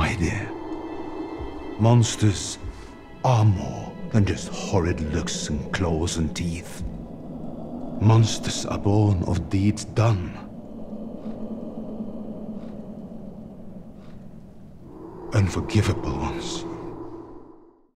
my dear. Monsters are more than just horrid looks and claws and teeth. Monsters are born of deeds done. Unforgivable ones.